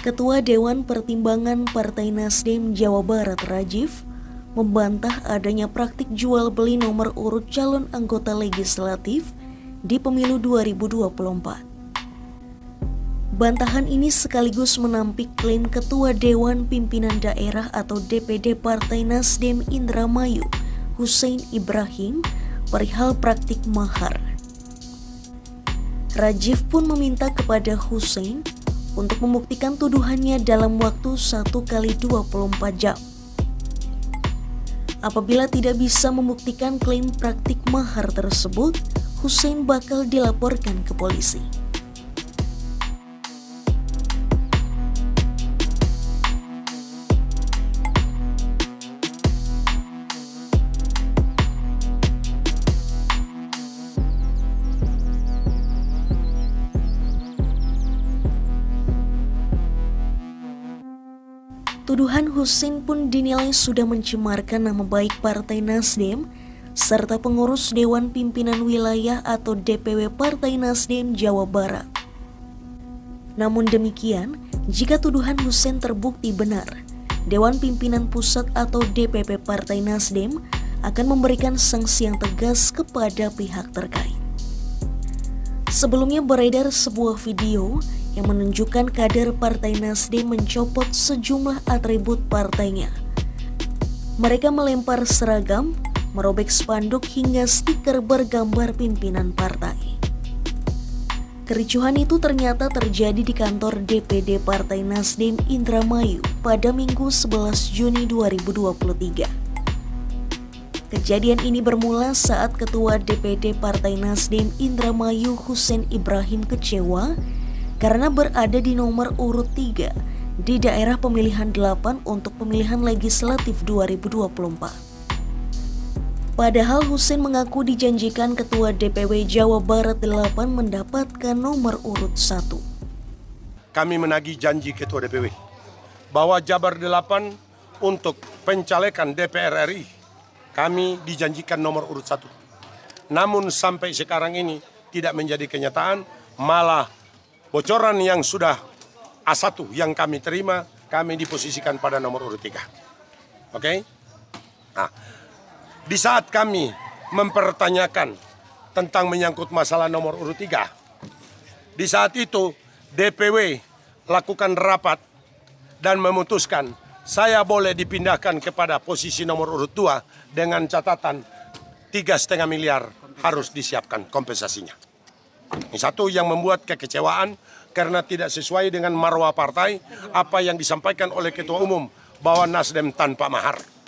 Ketua Dewan Pertimbangan Partai Nasdem Jawa Barat Rajif membantah adanya praktik jual beli nomor urut calon anggota legislatif di pemilu 2024. Bantahan ini sekaligus menampik klaim Ketua Dewan Pimpinan Daerah atau DPD Partai Nasdem Indramayu, Hussein Ibrahim, perihal praktik mahar. Rajif pun meminta kepada Hussein untuk membuktikan tuduhannya dalam waktu 1 kali 24 jam. Apabila tidak bisa membuktikan klaim praktik mahar tersebut, Hussein bakal dilaporkan ke polisi. Tuduhan Husin pun dinilai sudah mencemarkan nama baik Partai Nasdem serta pengurus Dewan Pimpinan Wilayah atau DPW Partai Nasdem Jawa Barat. Namun demikian, jika tuduhan Husin terbukti benar, Dewan Pimpinan Pusat atau DPP Partai Nasdem akan memberikan sanksi yang tegas kepada pihak terkait. Sebelumnya beredar sebuah video yang menunjukkan kader Partai Nasdem mencopot sejumlah atribut partainya. Mereka melempar seragam, merobek spanduk hingga stiker bergambar pimpinan partai. Kericuhan itu ternyata terjadi di kantor DPD Partai Nasdem Indramayu pada Minggu 11 Juni 2023. Kejadian ini bermula saat Ketua DPD Partai Nasdem Indramayu Husen Ibrahim kecewa karena berada di nomor urut 3 di daerah pemilihan 8 untuk pemilihan legislatif 2024. Padahal Husin mengaku dijanjikan Ketua DPW Jawa Barat 8 mendapatkan nomor urut 1. Kami menagih janji Ketua DPW bahwa Jabar 8 untuk pencalekan DPR RI kami dijanjikan nomor urut 1. Namun sampai sekarang ini tidak menjadi kenyataan, malah bocoran yang sudah A1 yang kami terima, kami diposisikan pada nomor urut 3. Oke? Okay? Nah, di saat kami mempertanyakan tentang menyangkut masalah nomor urut 3, di saat itu DPW lakukan rapat dan memutuskan saya boleh dipindahkan kepada posisi nomor urut 2 dengan catatan tiga setengah miliar harus disiapkan kompensasinya. Satu yang membuat kekecewaan karena tidak sesuai dengan marwah partai apa yang disampaikan oleh Ketua Umum bahwa Nasdem tanpa mahar.